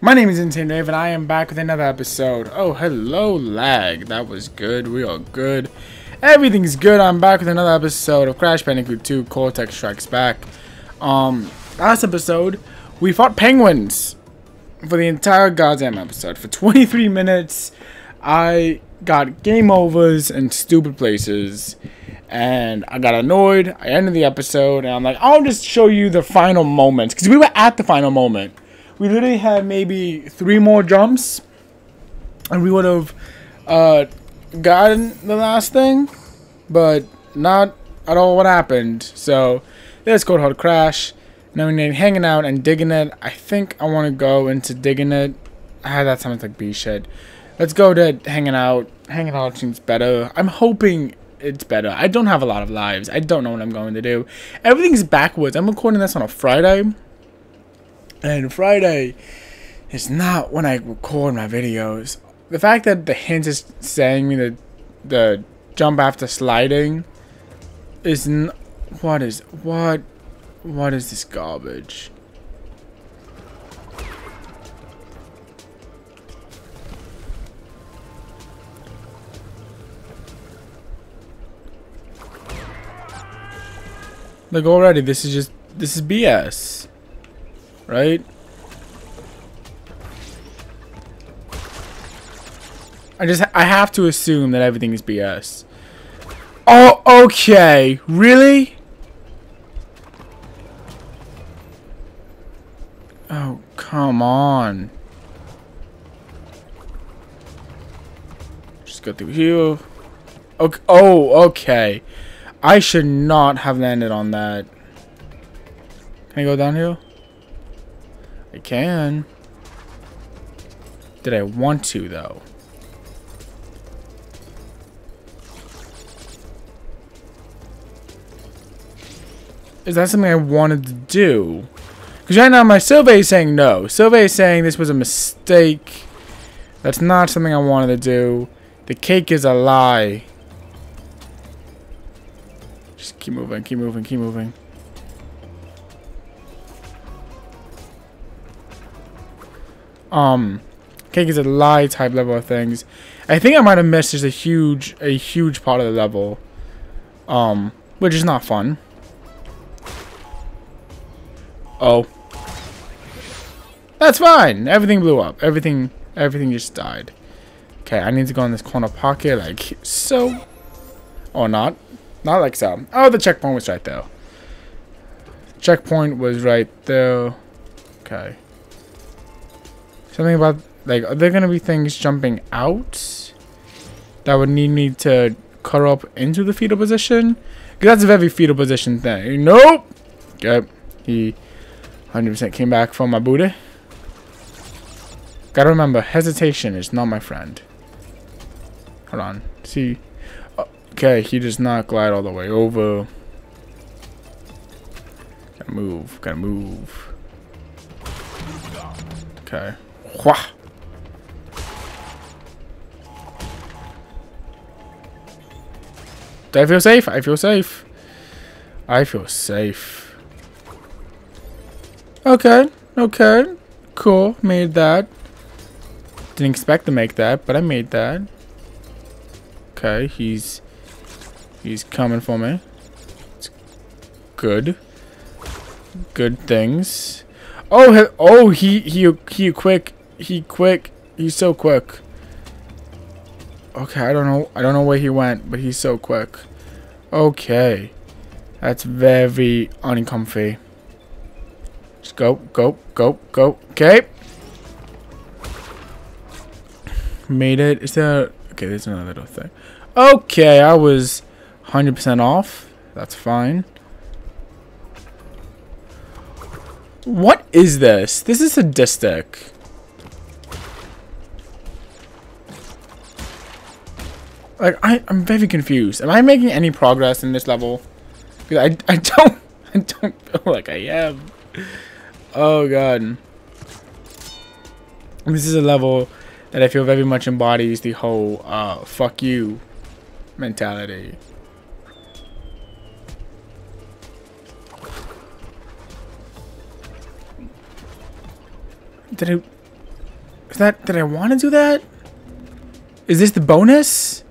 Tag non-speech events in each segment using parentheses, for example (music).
My name is Insane Raven, and I am back with another episode. Oh, hello, lag. That was good. We are good. Everything's good. I'm back with another episode of Crash Bandicoot 2 Cortex Strikes Back. Um, last episode, we fought penguins for the entire goddamn episode. For 23 minutes, I got game overs in stupid places, and I got annoyed. I ended the episode, and I'm like, I'll just show you the final moments, because we were at the final moment we literally had maybe three more jumps, and we would have uh, gotten the last thing, but not at all what happened. So there's Cold Hard Crash. Now we're hanging out and digging it. I think I want to go into digging it. Ah, that sounds like B shit. Let's go to hanging out. Hanging out seems better. I'm hoping it's better. I don't have a lot of lives. I don't know what I'm going to do. Everything's backwards. I'm recording this on a Friday. And Friday is not when I record my videos. The fact that the hint is saying me that the jump after sliding is n what is what what is this garbage? Like already this is just this is BS right? I just, I have to assume that everything is BS. Oh, okay. Really? Oh, come on. Just go through here. Okay. Oh, okay. I should not have landed on that. Can I go down here? I can. Did I want to, though? Is that something I wanted to do? Because right now my survey is saying no. Survey is saying this was a mistake. That's not something I wanted to do. The cake is a lie. Just keep moving, keep moving, keep moving. Um cake is a lie type level of things. I think I might have missed just a huge a huge part of the level. Um which is not fun. Oh. That's fine. Everything blew up. Everything everything just died. Okay, I need to go in this corner pocket like so. Or not. Not like so. Oh, the checkpoint was right there. Checkpoint was right there. Okay. Something about, like, are there going to be things jumping out that would need me to cut up into the fetal position? Because that's a very fetal position thing. Nope! Yep. He 100% came back from my booty. Gotta remember, hesitation is not my friend. Hold on. See. Okay, he does not glide all the way over. Gotta move. Gotta move. Okay. Wha. Do I feel safe? I feel safe. I feel safe. Okay. Okay. Cool. Made that. Didn't expect to make that, but I made that. Okay, he's he's coming for me. It's good. Good things. Oh, oh, he he he quick he quick. He's so quick. Okay, I don't know. I don't know where he went, but he's so quick. Okay. That's very uncomfy. Just go, go, go, go. Okay. Made it. Is there... Okay, there's another little thing. Okay, I was 100% off. That's fine. What is this? This is sadistic. Like, I, I'm very confused. Am I making any progress in this level? Because I, I don't, (laughs) I don't feel like I am. Oh, God. This is a level that I feel very much embodies the whole, uh, fuck you mentality. Did I... Is that, did I want to do that? Is this the bonus?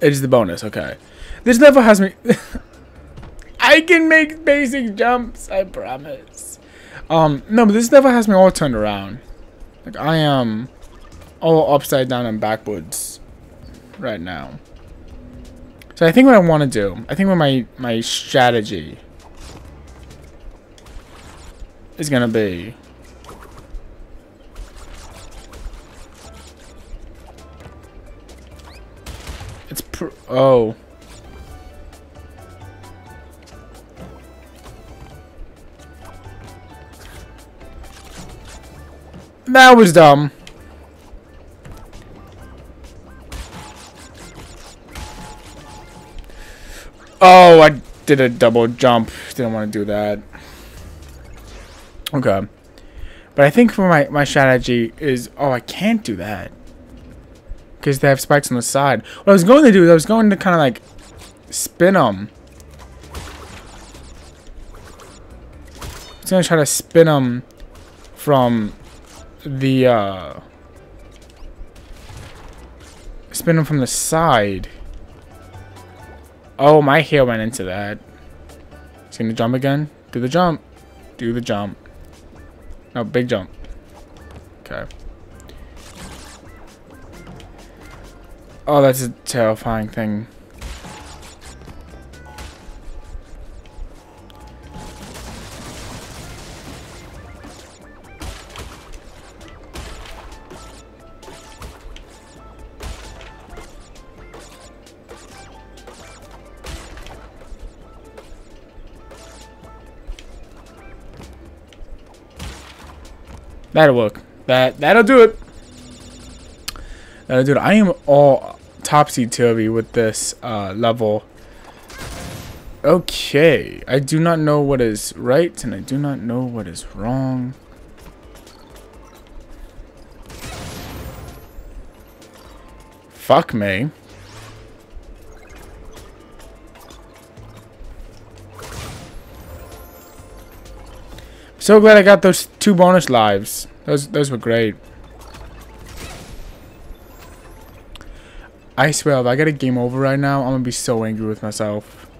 It is the bonus, okay. This level has me... (laughs) I can make basic jumps, I promise. Um, no, but this level has me all turned around. Like, I am all upside down and backwards right now. So I think what I want to do, I think what my, my strategy is going to be oh. That was dumb. Oh, I did a double jump. Didn't want to do that. Okay. But I think for my, my strategy is... Oh, I can't do that. Because they have spikes on the side. What I was going to do is I was going to kind of like... Spin them. I was going to try to spin them from the... Uh, spin them from the side. Oh, my hair went into that. It's gonna jump again. Do the jump. Do the jump. No, big jump. Okay. Oh, that's a terrifying thing. That'll work. That that'll do it. That'll do it. I am all topsy turvy with this uh, level. Okay, I do not know what is right and I do not know what is wrong. Fuck me. So glad I got those two bonus lives. Those those were great. I swear, if I get a game over right now, I'm gonna be so angry with myself.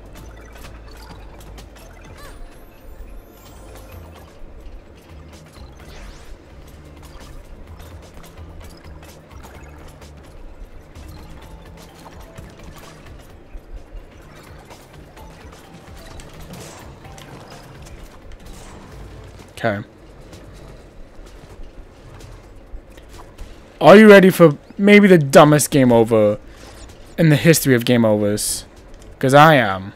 Okay. Are you ready for maybe the dumbest game over in the history of game overs? Because I am.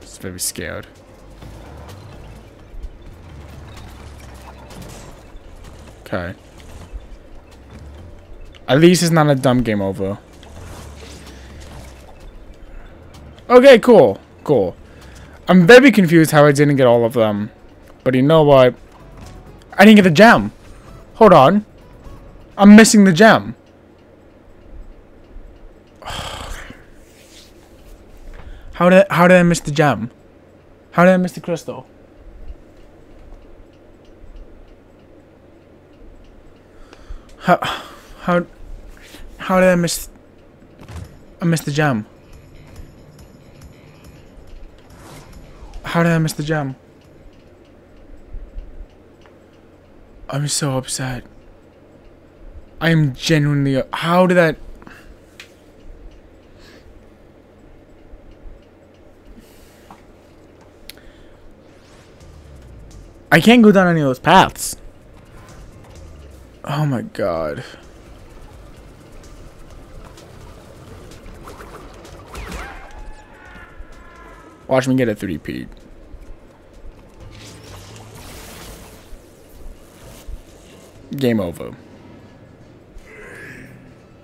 Just very scared. Okay. At least it's not a dumb game over. Okay, cool. Cool. I'm very confused how I didn't get all of them. But you know what? I didn't get the gem. Hold on. I'm missing the gem. How did how did I miss the gem? How did I miss the crystal? How how how did I miss I missed the gem? How did I miss the gem? I'm so upset. I am genuinely... How did that... I can't go down any of those paths. Oh my god. Watch me get a 3P. Game over.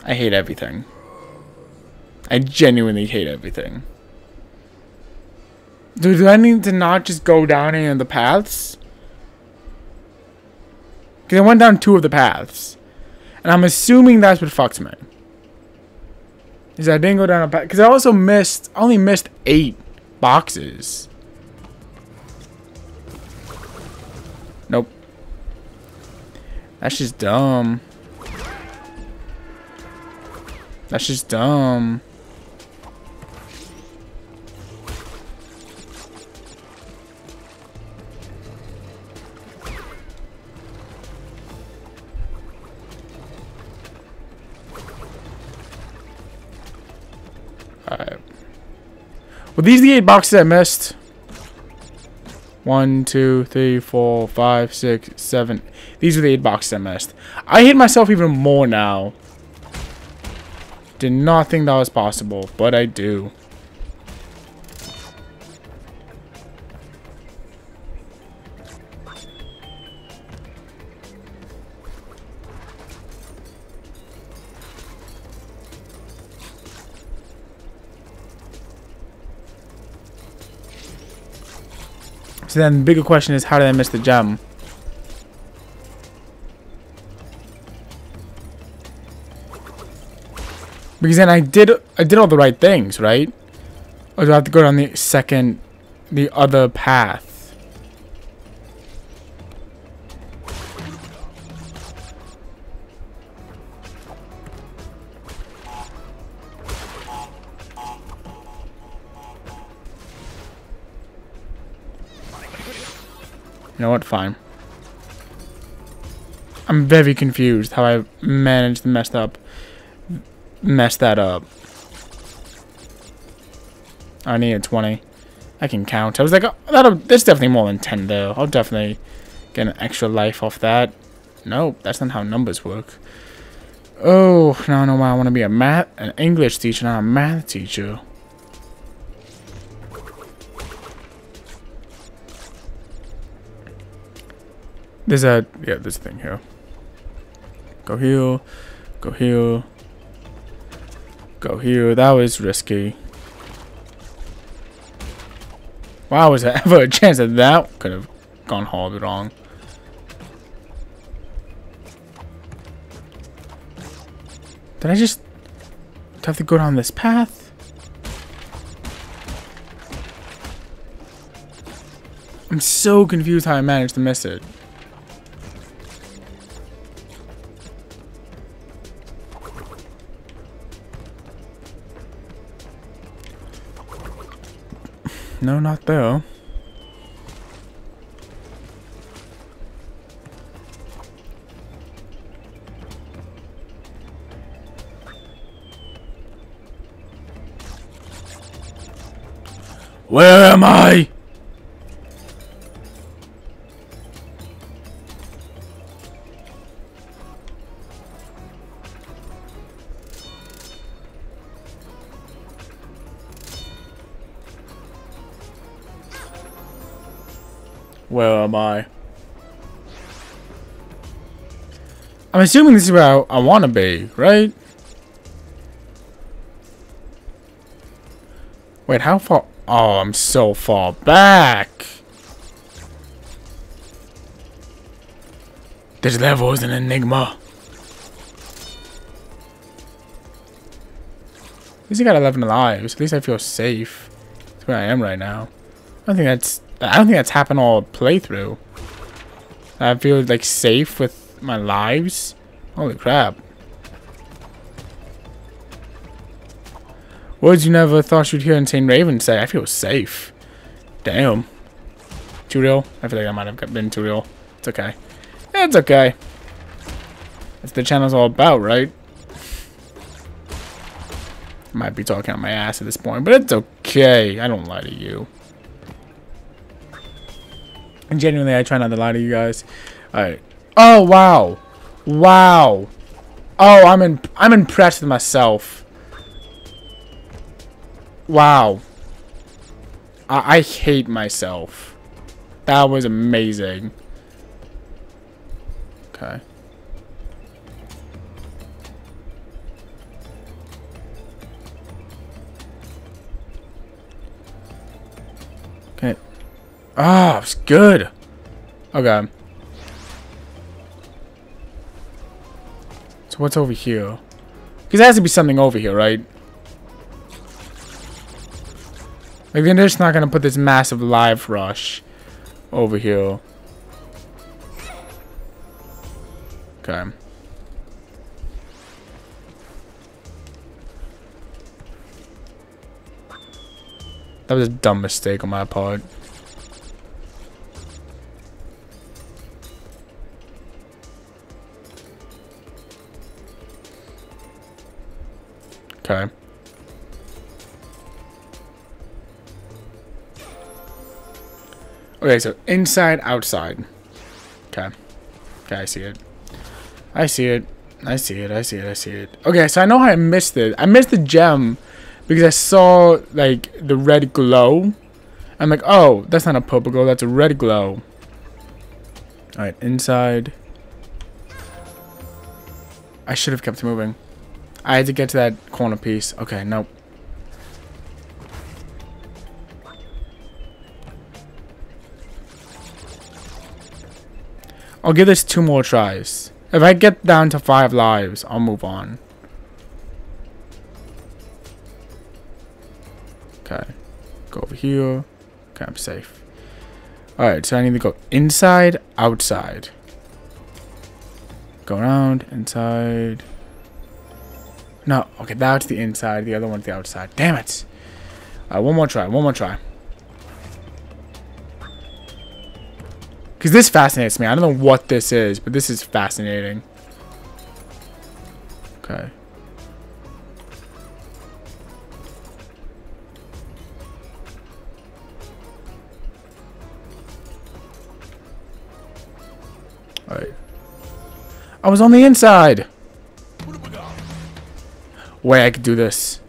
I hate everything. I genuinely hate everything. Dude, do I need to not just go down any of the paths? Because I went down two of the paths. And I'm assuming that's what fucked me. Is I didn't go down a path. Because I also missed, I only missed eight boxes. Nope. That's just dumb. That's just dumb. Well, these the eight boxes I missed. One, two, three, four, five, six, seven. These are the eight boxes I missed. I hate myself even more now. Did not think that was possible, but I do. So then the bigger question is how did I miss the gem? Because then I did I did all the right things, right? Or do I have to go down the second the other path? Know what? Fine. I'm very confused how I managed to mess up. Mess that up. I need a 20. I can count. I was like, oh, that'll, there's definitely more than 10 though. I'll definitely get an extra life off that. Nope, that's not how numbers work. Oh, now I know why I want to be a math, an English teacher, not a math teacher. There's a, yeah, this thing here. Go here, go here, go here. That was risky. Wow, was there (laughs) ever a chance that that could have gone horribly wrong? Did I just have to go down this path? I'm so confused how I managed to miss it. No, not there. Where am I? Where am I? I'm assuming this is where I, I want to be, right? Wait, how far? Oh, I'm so far back. This level is an enigma. At least I got 11 lives. At least I feel safe. That's where I am right now. I think that's I don't think that's happened all playthrough. I feel like safe with my lives. Holy crap. Words you never thought you'd hear Insane Raven say. I feel safe. Damn. Too real? I feel like I might have been too real. It's okay. It's okay. That's the channel's all about, right? Might be talking on my ass at this point, but it's okay. I don't lie to you. And genuinely, I try not to lie to you guys. Alright. Oh, wow. Wow. Oh, I'm in, I'm impressed with myself. Wow. I, I hate myself. That was amazing. Okay. Ah, oh, it's good. Okay. So what's over here? Because there has to be something over here, right? Like, they're just not going to put this massive live rush over here. Okay. That was a dumb mistake on my part. Okay. Okay, so inside, outside. Okay. Okay, I see it. I see it. I see it. I see it. I see it. Okay, so I know I missed it. I missed the gem because I saw, like, the red glow. I'm like, oh, that's not a purple glow. That's a red glow. Alright, inside. I should have kept moving. I had to get to that corner piece. Okay, nope. I'll give this two more tries. If I get down to five lives, I'll move on. Okay. Go over here. Okay, I'm safe. Alright, so I need to go inside, outside. Go around, inside. No, okay, that's the inside. The other one's the outside. Damn it. Alright, one more try. One more try. Because this fascinates me. I don't know what this is, but this is fascinating. Okay. Alright. I was on the inside! Way I could do this.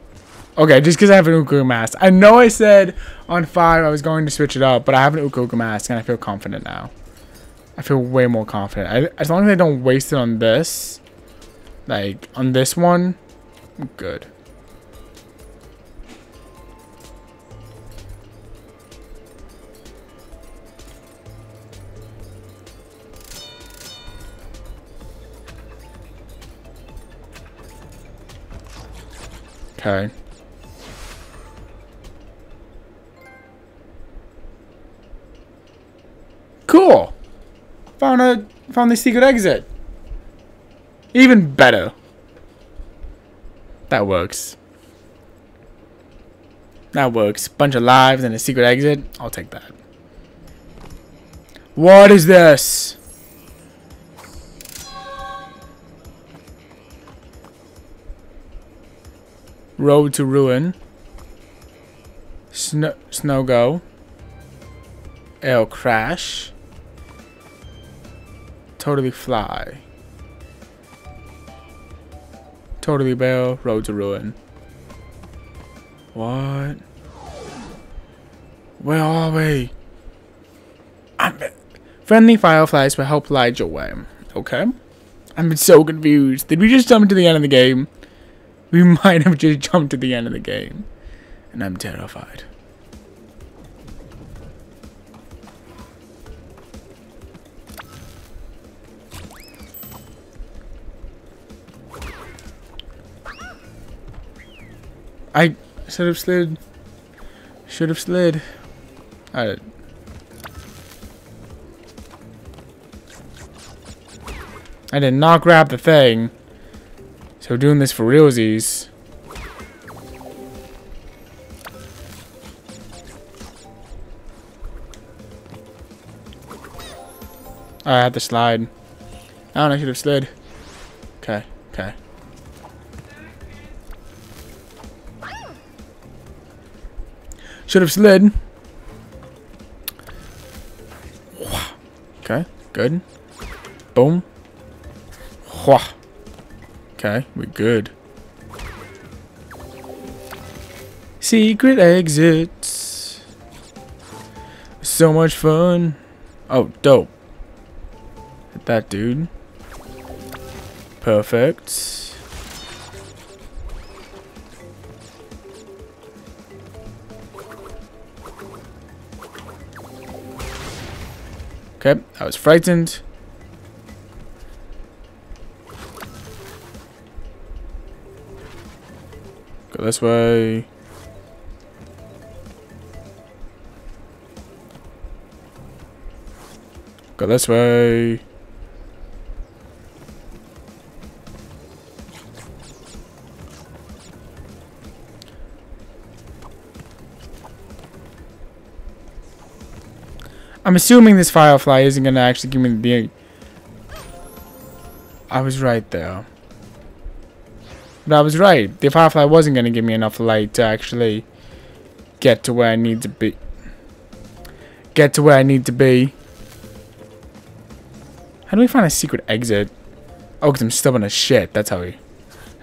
Okay, just because I have an Aku Aku mask. I know I said on 5 I was going to switch it up, but I have an Aku Aku mask and I feel confident now. I feel way more confident. I, as long as I don't waste it on this, like, on this one, I'm good. Okay. Cool. Found a found the secret exit. Even better. That works. That works. Bunch of lives and a secret exit. I'll take that. What is this? Road to Ruin. Snow, snow Go. Air Crash. Totally Fly. Totally Bear, Road to Ruin. What? Where are we? I'm Friendly fireflies will help light your way. Okay. I'm so confused. Did we just jump to the end of the game? We (laughs) might have just jumped to the end of the game. And I'm terrified. I should have slid. Should have slid. I. I did not grab the thing. So doing this for realsies. I had to slide. I don't know, I should have slid. Okay, okay. Should have slid. Okay, good. Boom. Okay, we're good. Secret exits. So much fun. Oh, dope. Hit that dude. Perfect. Okay, I was frightened. This way. Go this way. I'm assuming this Firefly isn't gonna actually give me the... I was right there. But I was right. The Firefly wasn't going to give me enough light to actually get to where I need to be. Get to where I need to be. How do we find a secret exit? Oh, because I'm stubborn as shit. That's how we...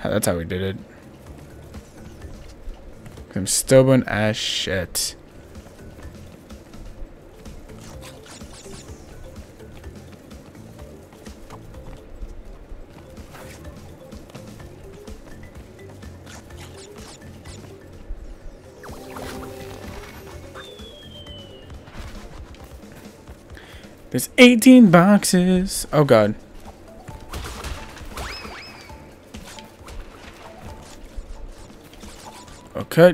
That's how we did it. I'm stubborn as shit. There's 18 boxes. Oh god. Okay.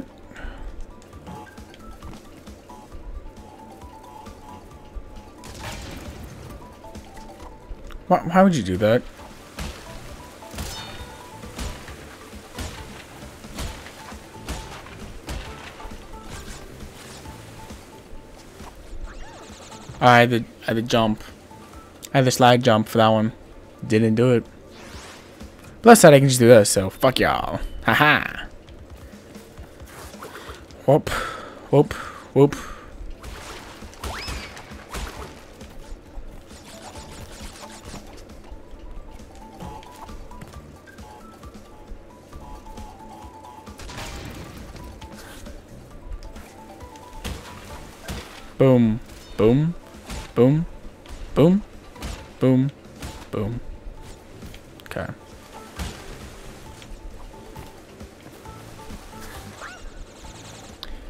Why, why would you do that? I had to, I had the jump. I had to slide jump for that one. Didn't do it. Plus that I can just do this, so fuck y'all. Haha. Whoop. Whoop. Whoop. Boom. Boom. Boom. Boom. Boom. Boom. Okay.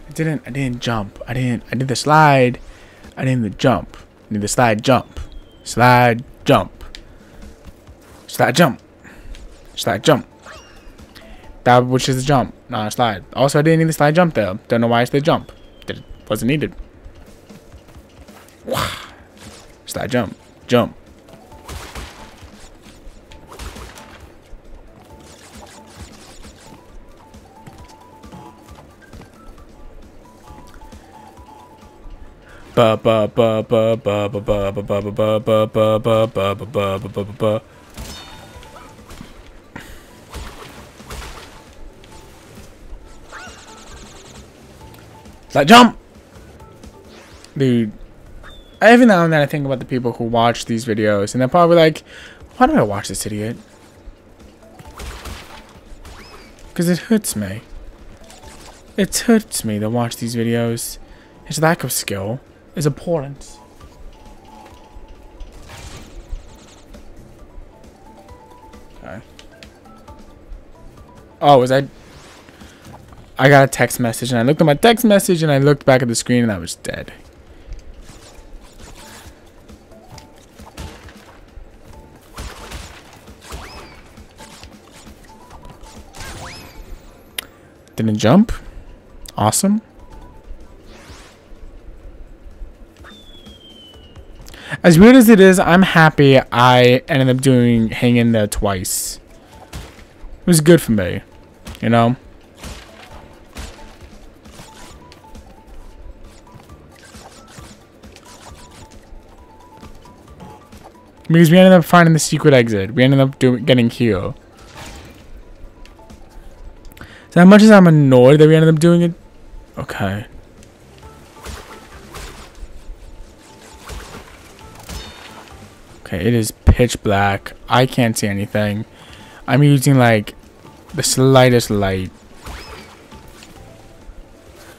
I didn't I didn't jump. I didn't I did the slide. I didn't the jump. I did the slide jump. Slide jump. Slide jump. Slide jump. That which is the jump, not a slide. Also I didn't need the slide jump there. Don't know why it's the jump. It wasn't needed. Slide jump. Jump. Ba ba ba ba ba ba ba ba ba ba ba ba ba ba ba ba ba ba ba Slide jump! Dude. Every now and then I think about the people who watch these videos and they're probably like, why do I watch this idiot? Because it hurts me. It hurts me to watch these videos. His lack of skill is abhorrent. Oh, was I... I got a text message and I looked at my text message and I looked back at the screen and I was dead. Didn't jump. Awesome. As weird as it is, I'm happy I ended up doing hang in there twice. It was good for me. You know? Because we ended up finding the secret exit. We ended up doing getting here. So much as I'm annoyed that we ended up doing it... Okay. Okay, it is pitch black. I can't see anything. I'm using like the slightest light.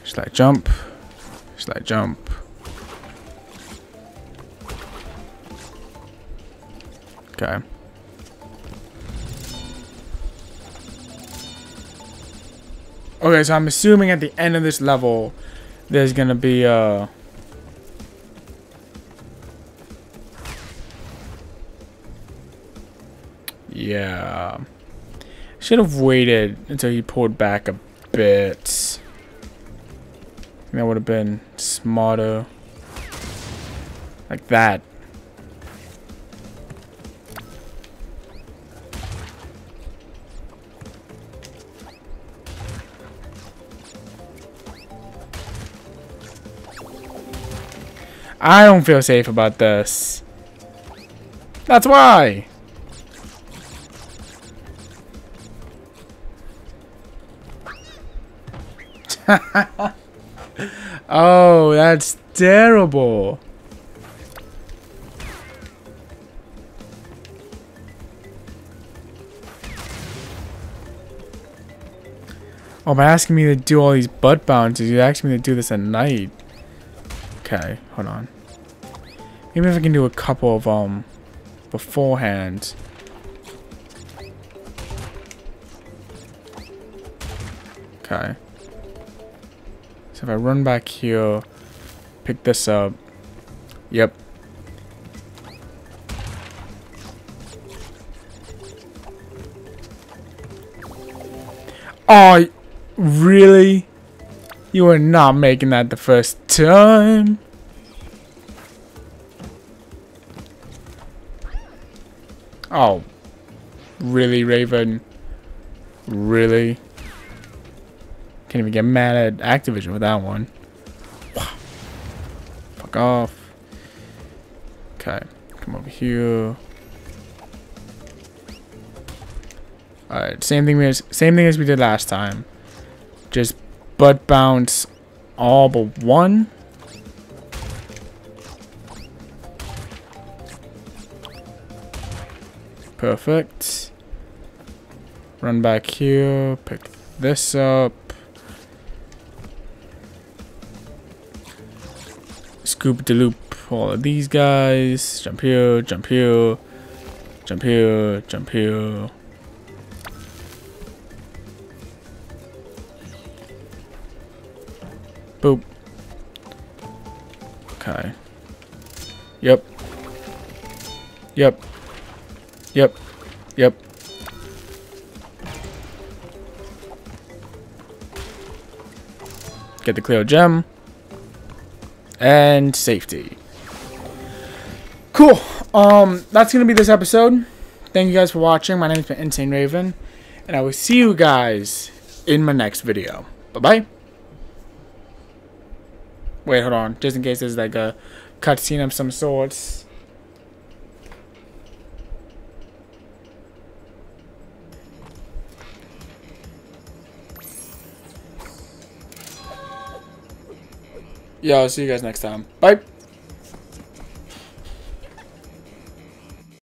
Slide jump. Slide jump. Okay. Okay, so I'm assuming at the end of this level, there's gonna be, uh... Yeah. Should have waited until he pulled back a bit. That would have been smarter. Like that. I don't feel safe about this. That's why. (laughs) oh, that's terrible. Oh, by asking me to do all these butt bounces, you asking me to do this at night. Okay, hold on. Maybe if I can do a couple of, um, beforehand. Okay. So if I run back here, pick this up. Yep. Oh, Really? You are not making that the first time. Oh. Really, Raven? Really? Can't even get mad at Activision with that one. Fuck off. Okay. Come over here. Alright, same thing as same thing as we did last time. Just butt bounce all but one. Perfect. Run back here, pick this up. Scoop de loop all of these guys. Jump here, jump here, jump here, jump here. Boop. Okay. Yep. Yep. Yep. Yep. Get the Cleo gem. And safety. Cool. Um, that's going to be this episode. Thank you guys for watching. My name is Insane Raven. And I will see you guys in my next video. Bye-bye. Wait, hold on. Just in case there's like a cutscene of some sorts. Yeah, I'll see you guys next time. Bye.